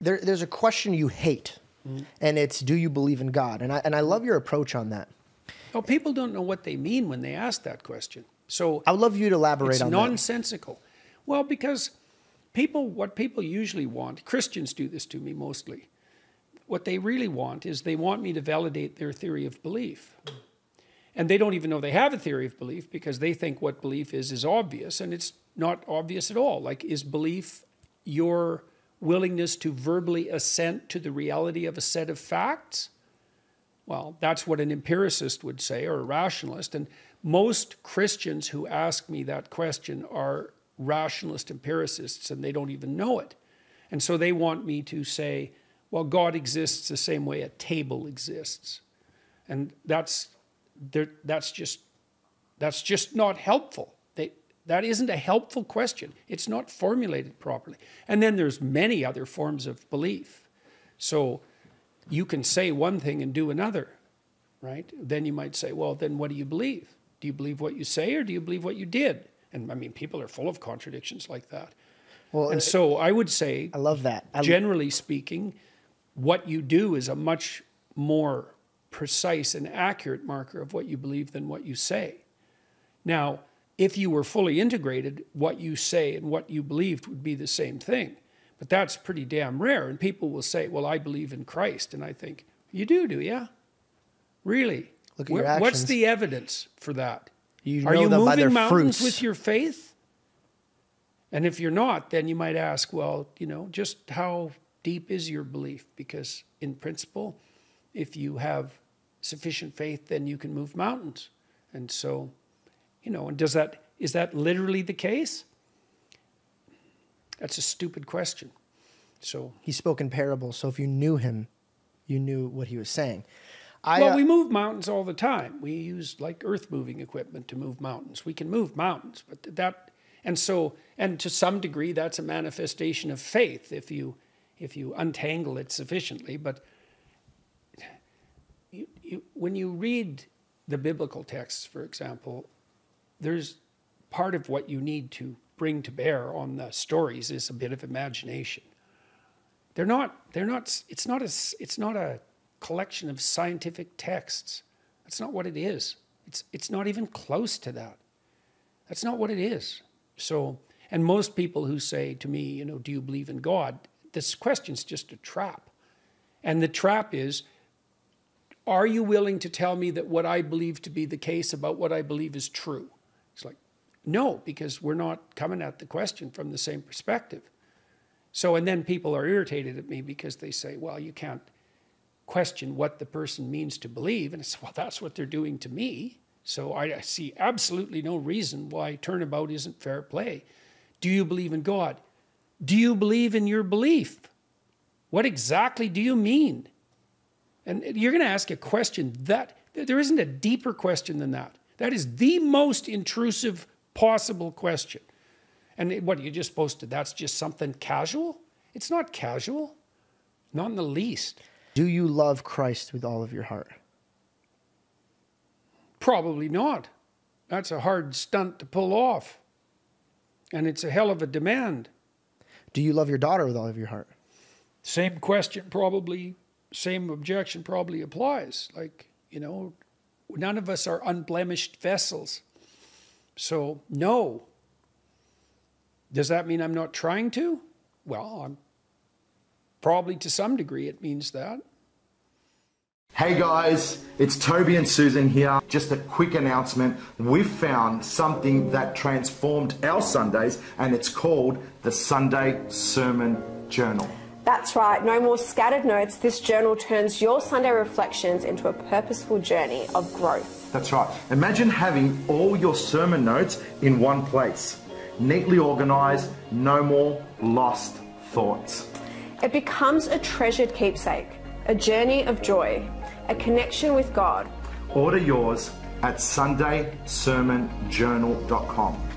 there, there's a question you hate, Mm-hmm. and it's do you believe in God? And I and I love your approach on that. Oh, people don't know what they mean when they ask that question. So I would love you to elaborate it's on nonsensical. Well, because people, what people usually want, Christians do this to me mostly. What they really want is they want me to validate their theory of belief. And they don't even know they have a theory of belief because they think what belief is is obvious, and it's not obvious at all. Like, is belief your willingness to verbally assent to the reality of a set of facts? Well, that's what an empiricist would say or a rationalist. And most Christians who ask me that question are rationalist empiricists and they don't even know it. And so they want me to say, well, God exists the same way a table exists. And that's, that's, just, that's just not helpful. That isn't a helpful question. It's not formulated properly. And then there's many other forms of belief. So you can say one thing and do another, right? Then you might say, well, then what do you believe? Do you believe what you say or do you believe what you did? And I mean, people are full of contradictions like that. Well, and uh, so I would say, I love that. I, generally speaking, what you do is a much more precise and accurate marker of what you believe than what you say. Now, if you were fully integrated, what you say and what you believed would be the same thing. But that's pretty damn rare. And people will say, Well, I believe in Christ. And I think, You do, do you? Really? Look at your Where- What's the evidence for that? You Are you them by moving mountains fruits. with your faith? And if you're not, then you might ask, well, you know, just how deep is your belief? Because in principle, if you have sufficient faith, then you can move mountains. And so, you know, and does that is that literally the case? That's a stupid question. So, he spoke in parables, so if you knew him, you knew what he was saying. I, well, uh, we move mountains all the time. We use like earth moving equipment to move mountains. We can move mountains, but that and so and to some degree that's a manifestation of faith if you if you untangle it sufficiently. But you, you, when you read the biblical texts, for example, there's part of what you need to bring to bear on the stories is a bit of imagination. They're not. They're not. It's not a. It's not a collection of scientific texts. That's not what it is. It's. It's not even close to that. That's not what it is. So, and most people who say to me, you know, do you believe in God? This question's just a trap. And the trap is, are you willing to tell me that what I believe to be the case about what I believe is true? It's like, no, because we're not coming at the question from the same perspective. So, and then people are irritated at me because they say, well, you can't question what the person means to believe. And it's, well, that's what they're doing to me. So I, see absolutely no reason why turnabout isn't fair play. Do you believe in God? Do you believe in your belief? What exactly do you mean? And you're going to ask a question that there isn't a deeper question than that. That is the most intrusive possible question. And what are you just supposed to? That's just something casual? It's not casual, not in the least. do you love Christ with all of your heart? Probably not. That's a hard stunt to pull off. And it's a hell of a demand. Do you love your daughter with all of your heart? Same question, probably, same objection probably applies. Like, you know, none of us are unblemished vessels. So, no. Does that mean I'm not trying to? Well, I'm probably to some degree it means that. Hey guys, it's Toby and Sussan here. Just a quick announcement. We've found something that transformed our Sundays, and it's called the Sunday Sermon Journal. That's right, no more scattered notes. This journal turns your Sunday reflections into a purposeful journey of growth. That's right. Imagine having all your sermon notes in one place, neatly organized, no more lost thoughts. It becomes a treasured keepsake, a journey of joy, a connection with God. Order yours at SundaySermonJournal.com.